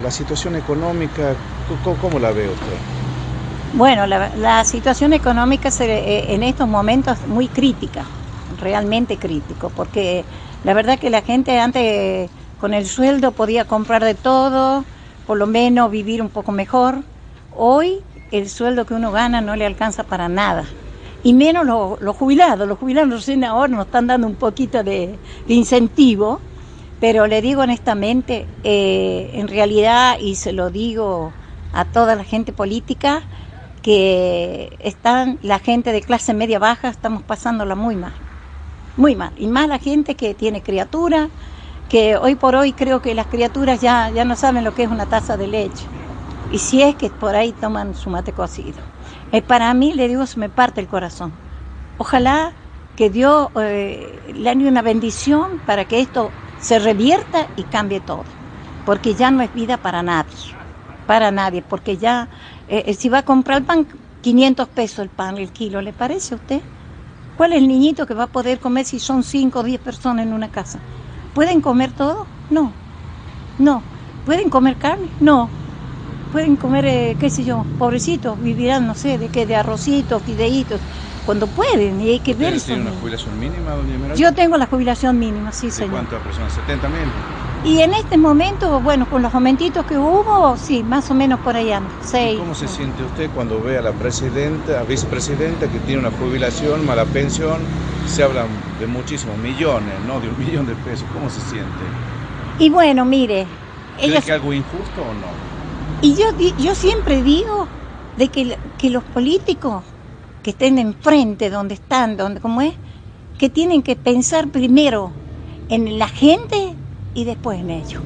La situación económica, ¿cómo, la ve usted? Bueno, la, situación económica eh, en estos momentos es muy crítica, realmente crítico, porque la verdad que la gente antes con el sueldo podía comprar de todo, por lo menos vivir un poco mejor. Hoy el sueldo que uno gana no le alcanza para nada. Y menos los jubilados. Los jubilados recién ahora nos están dando un poquito de incentivo pero le digo honestamente, eh, en realidad, y se lo digo a toda la gente política, que están la gente de clase media baja, estamos pasándola muy mal, muy mal. Y más la gente que tiene criaturas, que hoy por hoy creo que las criaturas ya, ya no saben lo que es una taza de leche. Y si es que por ahí toman su mate cocido. Eh, para mí, le digo, se me parte el corazón. Ojalá que Dios eh, le dé una bendición para que esto se revierta y cambie todo, porque ya no es vida para nadie, para nadie, porque ya, eh, eh, si va a comprar el pan, 500 pesos el pan, el kilo, ¿le parece a usted? ¿Cuál es el niñito que va a poder comer si son 5 o 10 personas en una casa? ¿Pueden comer todo? No, no. ¿Pueden comer carne? No. ¿Pueden comer, eh, qué sé yo, pobrecitos, vivirán, no sé, de qué, de arrocitos, fideitos? Cuando pueden y hay que ver ¿Tiene una jubilación mínima, doña Esmeralda? Yo tengo la jubilación mínima, sí, señor. ¿Cuántas personas? ¿70 mil? Y en este momento, bueno, con los aumentitos que hubo, sí, más o menos por allá, seis. ¿Cómo se siente usted cuando ve a la presidenta, a vicepresidenta que tiene una jubilación, mala pensión? Se hablan de muchísimos millones, ¿no? De un millón de pesos. ¿Cómo se siente? Y bueno, mire... ¿Cree que algo injusto o no? Y yo, yo siempre digo de que, que los políticos que estén enfrente, donde están, donde, ¿cómo es? Que tienen que pensar primero en la gente y después en ellos.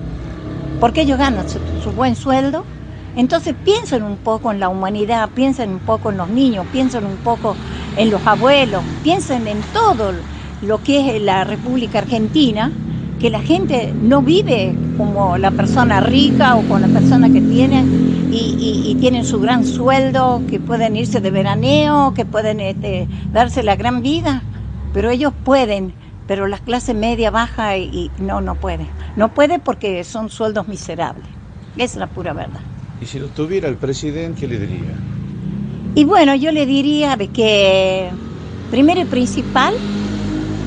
Porque ellos ganan su, buen sueldo. Entonces piensen un poco en la humanidad, piensen un poco en los niños, piensen un poco en los abuelos, piensen en todo lo que es la República Argentina, que la gente no vive como la persona rica o con la persona que tiene y, tienen su gran sueldo, que pueden irse de veraneo, que pueden este, darse la gran vida, pero ellos pueden, pero la clase media baja y, no, no puede. No puede porque son sueldos miserables. Es la pura verdad. ¿Y si lo tuviera el presidente, qué le diría? Y bueno, yo le diría que, primero y principal,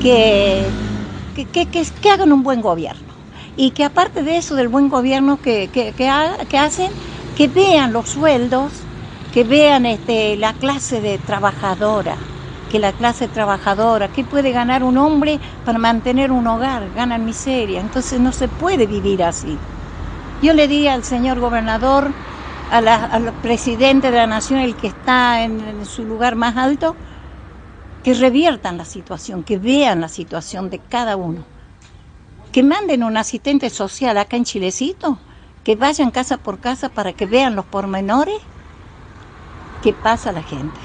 que, que, que, que hagan un buen gobierno. Y que aparte de eso, del buen gobierno que, que, que hacen, que vean los sueldos, que vean este, la clase de trabajadora, que la clase trabajadora, ¿qué puede ganar un hombre para mantener un hogar? Ganan miseria, entonces no se puede vivir así. Yo le diría al señor gobernador, al presidente de la nación, el que está en, en su lugar más alto, que reviertan la situación, que vean la situación de cada uno, que manden un asistente social acá en Chilecito que vayan casa por casa para que vean los pormenores que pasa la gente.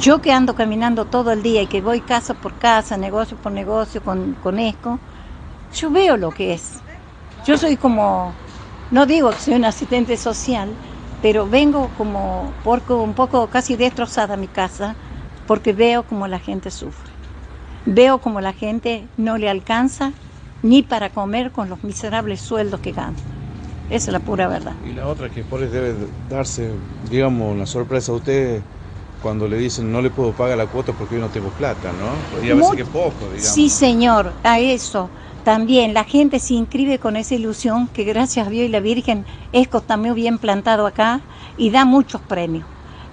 Yo que ando caminando todo el día y que voy casa por casa, negocio por negocio con, con ESCO, yo veo lo que es. Yo soy como, no digo que soy un asistente social, pero vengo como porque un poco casi destrozada a mi casa porque veo como la gente sufre. Veo como la gente no le alcanza ni para comer con los miserables sueldos que gana. Esa es la pura verdad. Y la otra que por debe darse, digamos, una sorpresa a usted cuando le dicen no le puedo pagar la cuota porque yo no tengo plata, ¿no? Y a veces que poco, digamos. Sí, señor, a eso. También la gente se inscribe con esa ilusión que gracias a Dios y la Virgen ESCO está muy bien plantado acá y da muchos premios.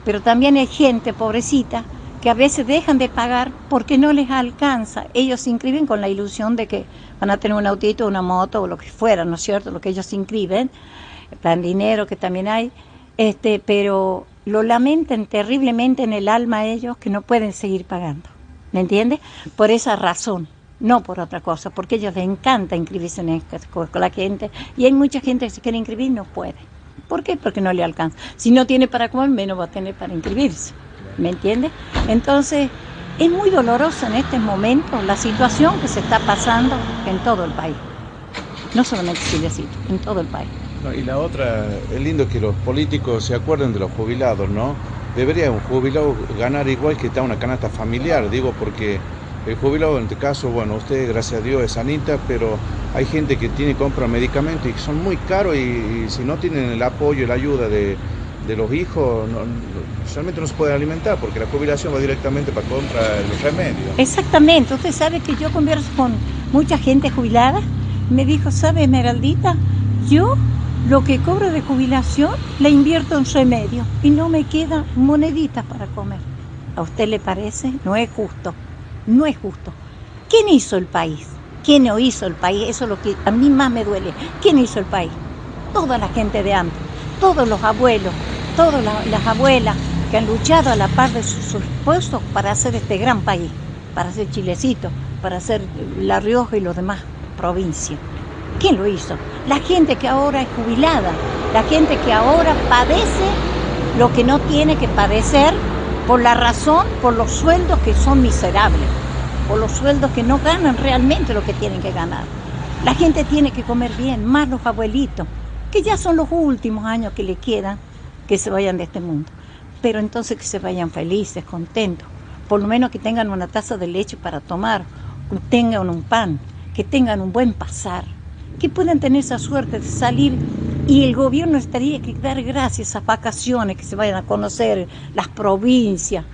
Pero también hay gente pobrecita que a veces dejan de pagar porque no les alcanza. Ellos se inscriben con la ilusión de que van a tener un autito, una moto o lo que fuera, ¿no es cierto? Lo que ellos se inscriben, el plan dinero que también hay, este, pero lo lamentan terriblemente en el alma ellos que no pueden seguir pagando. ¿Me entiendes? Por esa razón, no por otra cosa, porque a ellos les encanta inscribirse en esto con la gente y hay mucha gente que se quiere inscribir no puede. ¿Por qué? Porque no le alcanza. Si no tiene para comer, menos va a tener para inscribirse. ¿Me entiendes? Entonces, es muy dolorosa en este momento la situación que se está pasando en todo el país. No solamente Chilecito, en todo el país. y la otra, es lindo que los políticos se acuerden de los jubilados, ¿no? Debería un jubilado ganar igual que está una canasta familiar, digo, porque el jubilado en este caso, bueno, usted gracias a Dios es sanita, pero hay gente que tiene compra medicamentos y son muy caros y, si no tienen el apoyo y la ayuda de, los hijos, no, realmente no se puede alimentar porque la jubilación va directamente para comprar los remedios. Exactamente, usted sabe que yo converso con mucha gente jubilada, me dijo, ¿sabe Esmeraldita? Yo lo que cobro de jubilación la invierto en remedio y no me queda moneditas para comer. ¿A usted le parece? No es justo, no es justo. ¿Quién hizo el país? ¿Quién no hizo el país? Eso es lo que a mí más me duele. ¿Quién hizo el país? Toda la gente de antes, todos los abuelos, todas las abuelas que han luchado a la par de sus esposos para hacer este gran país, para hacer Chilecito, para hacer La Rioja y los demás provincias. ¿Quién lo hizo? La gente que ahora es jubilada, la gente que ahora padece lo que no tiene que padecer por la razón, por los sueldos que son miserables, por los sueldos que no ganan realmente lo que tienen que ganar. La gente tiene que comer bien, más los abuelitos, que ya son los últimos años que le quedan que se vayan de este mundo. Pero entonces que se vayan felices, contentos, por lo menos que tengan una taza de leche para tomar, que tengan un pan, que tengan un buen pasar que puedan tener esa suerte de salir. Y el gobierno estaría que dar gracias a vacaciones, que se vayan a conocer las provincias,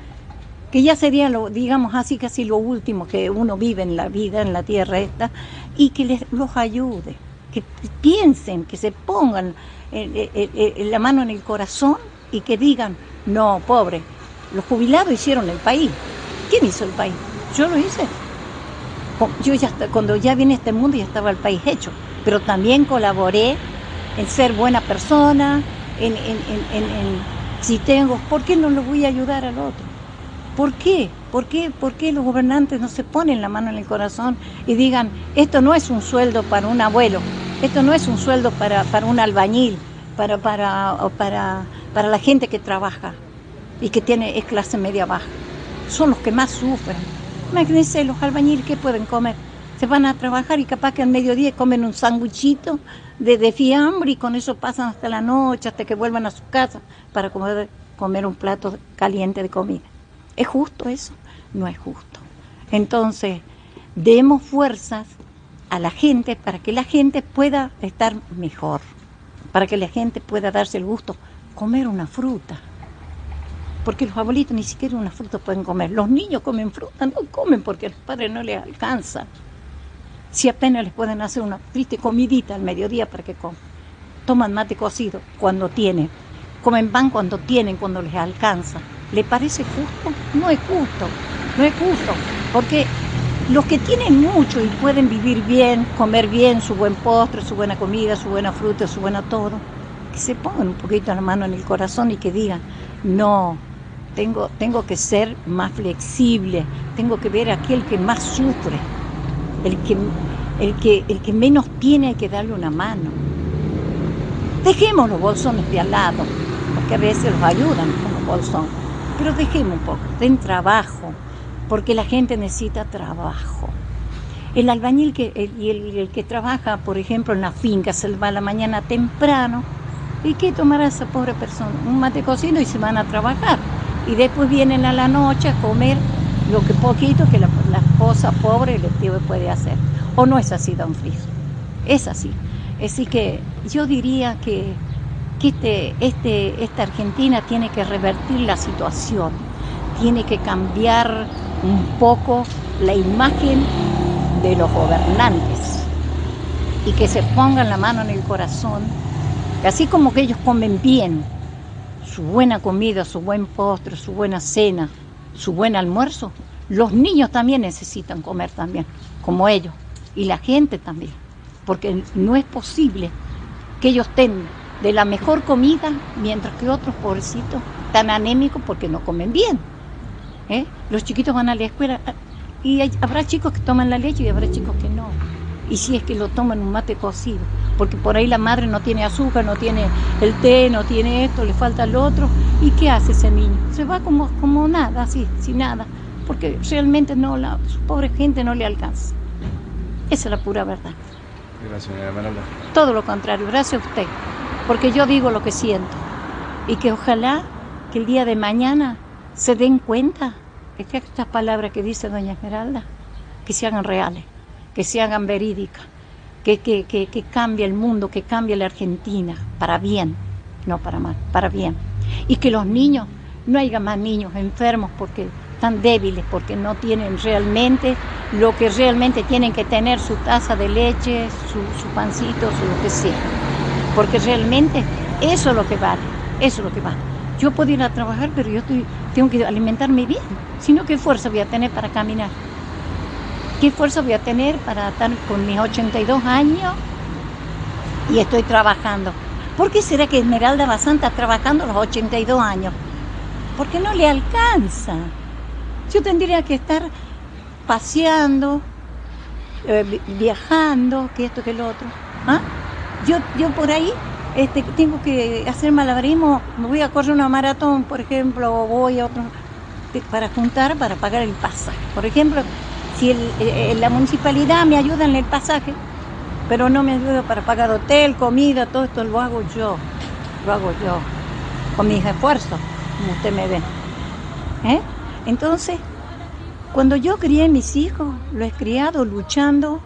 que ya sería, lo, digamos así, casi lo último que uno vive en la vida, en la tierra esta, y que les, los ayude, que piensen, que se pongan la mano en el corazón y que digan, no, pobre, los jubilados hicieron el país. ¿Quién hizo el país? Yo lo hice. Yo ya, cuando ya vine a este mundo ya estaba el país hecho pero también colaboré en ser buena persona, en, si tengo, ¿por qué no lo voy a ayudar al otro? ¿Por qué? ¿Por qué? ¿Por qué los gobernantes no se ponen la mano en el corazón y digan, esto no es un sueldo para un abuelo, esto no es un sueldo para, para un albañil, para, para, para, para la gente que trabaja y que tiene, es clase media baja? Son los que más sufren. Imagínense los albañiles que pueden comer se van a trabajar y capaz que al mediodía comen un sándwichito de, fiambre y con eso pasan hasta la noche, hasta que vuelvan a su casa para comer, comer un plato caliente de comida. ¿Es justo eso? No es justo. Entonces, demos fuerzas a la gente para que la gente pueda estar mejor, para que la gente pueda darse el gusto comer una fruta. Porque los abuelitos ni siquiera una fruta pueden comer. Los niños comen fruta, no comen porque los padres no les alcanza si apenas les pueden hacer una triste comidita al mediodía para que coman. Toman mate cocido cuando tienen, comen pan cuando tienen, cuando les alcanza. ¿Le parece justo? No es justo, no es justo, porque los que tienen mucho y pueden vivir bien, comer bien, su buen postre, su buena comida, su buena fruta, su buena todo, que se pongan un poquito la mano en el corazón y que digan, no, tengo, tengo que ser más flexible, tengo que ver a aquel que más sufre, el que, el que, el que menos tiene hay que darle una mano. Dejemos los bolsones de al lado, porque a veces los ayudan con los bolsones, pero dejemos un poco, den trabajo, porque la gente necesita trabajo. El albañil que, y el, que trabaja, por ejemplo, en la finca, se va a la mañana temprano, ¿y qué tomará esa pobre persona? Un mate cocido y se van a trabajar. Y después vienen a la noche a comer lo que poquito que la, esposa pobre le puede hacer. ¿O no es así, don Fris? Es así. Así que yo diría que, que este, este, esta Argentina tiene que revertir la situación, tiene que cambiar un poco la imagen de los gobernantes y que se pongan la mano en el corazón, así como que ellos comen bien, su buena comida, su buen postre, su buena cena, su buen almuerzo, los niños también necesitan comer también, como ellos, y la gente también, porque no es posible que ellos tengan de la mejor comida, mientras que otros pobrecitos están anémicos porque no comen bien. ¿eh? Los chiquitos van a la escuela y habrá chicos que toman la leche y habrá chicos que no. Y si es que lo toman un mate cocido, porque por ahí la madre no tiene azúcar, no tiene el té, no tiene esto, le falta lo otro, ¿y qué hace ese niño? Se va como, como nada, así, sin nada, porque realmente no, la, su pobre gente no le alcanza. Esa es la pura verdad. Gracias, señora Todo lo contrario, gracias a usted, porque yo digo lo que siento y que ojalá que el día de mañana se den cuenta que estas palabras que dice doña Esmeralda que se hagan reales, que se hagan verídicas, que, que, que, que cambie el mundo, que cambie la Argentina, para bien, no para mal, para bien. Y que los niños, no haya más niños enfermos porque están débiles, porque no tienen realmente lo que realmente tienen que tener, su taza de leche, su, su pancito, su lo que sea. Porque realmente eso es lo que vale, eso es lo que vale. Yo puedo ir a trabajar, pero yo estoy, tengo que alimentarme bien. Si no, ¿qué fuerza voy a tener para caminar? ¿Qué fuerza voy a tener para estar con mis 82 años y estoy trabajando? ¿Por qué será que Esmeralda Basanta está trabajando los 82 años? Porque no le alcanza. Yo tendría que estar paseando, eh, viajando, que esto, que lo otro. ¿Ah? Yo, yo por ahí este, tengo que hacer malabarismo, me voy a correr una maratón, por ejemplo, o voy a otro, para juntar, para pagar el pasaje. Por ejemplo, si el, eh, la municipalidad me ayuda en el pasaje, pero no me ayuda para pagar hotel, comida, todo esto lo hago yo, lo hago yo, con mis esfuerzos, como usted me ve. ¿Eh? Entonces, cuando yo crié mis hijos, lo he criado luchando,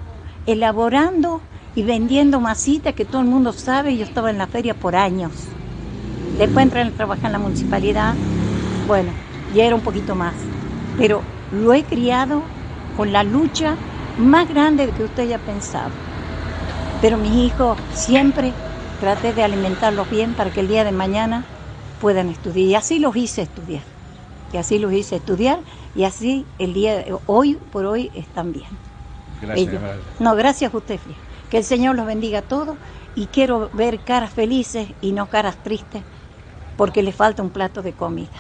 elaborando y vendiendo masitas que todo el mundo sabe. Yo estaba en la feria por años. Después entré a trabajar en la municipalidad. Bueno, ya era un poquito más. Pero lo he criado con la lucha más grande que usted haya pensado. Pero mis hijos siempre traté de alimentarlos bien para que el día de mañana puedan estudiar. Y así los hice estudiar. Y así los hice estudiar y así el día de hoy por hoy están bien. Gracias. No, gracias a usted, Fría. Que el Señor los bendiga a todos y quiero ver caras felices y no caras tristes porque les falta un plato de comida.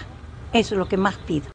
Eso es lo que más pido.